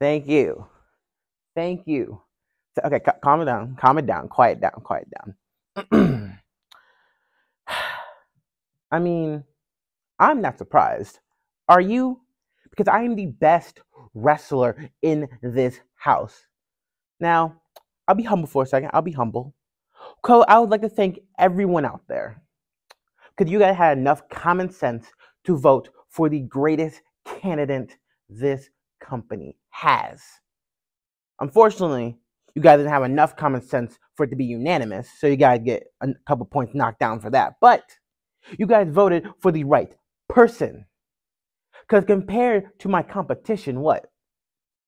Thank you. Thank you. So- Okay, ca- calm it down. Calm it down. Quiet down. Quiet down. I mean, I'm not surprised. Are you? Because I am the best wrestler in this house. Now, I'll be humble for a second. I'll be humble. Co, I would like to thank everyone out there because you guys had enough common sense to vote for the greatest candidate this company has. Unfortunately, you guys didn't have enough common sense for it to be unanimous, so you guys get a couple points knocked down for that. But you guys voted for the right person. Because compared to my competition, what?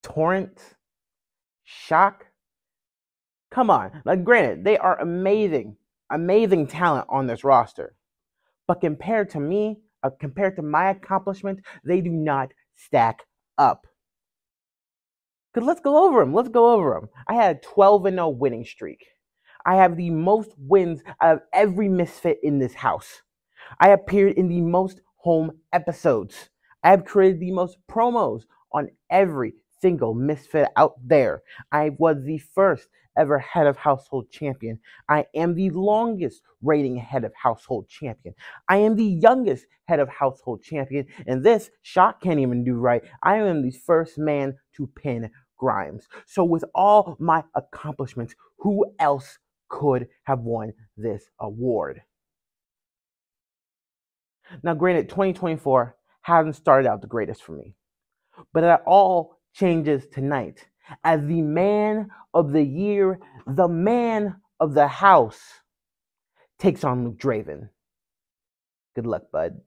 Torrent? Shock? Come on. Like, granted, they are amazing, amazing talent on this roster. But compared to me, uh, compared to my accomplishment, they do not stack up. Because let's go over them. Let's go over them. I had a 12 and 0 winning streak. I have the most wins out of every misfit in this house. I appeared in the most home episodes. I have created the most promos on every single misfit out there. I was the first ever head of household champion. I am the longest reigning head of household champion. I am the youngest head of household champion. And this shot can't even do right. I am the first man to pin Grimes. So, with all my accomplishments, who else could have won this award? Now, granted, 2024 hasn't started out the greatest for me, but that all changes tonight as the man of the year, the man of the house, takes on Luke Draven. Good luck, bud.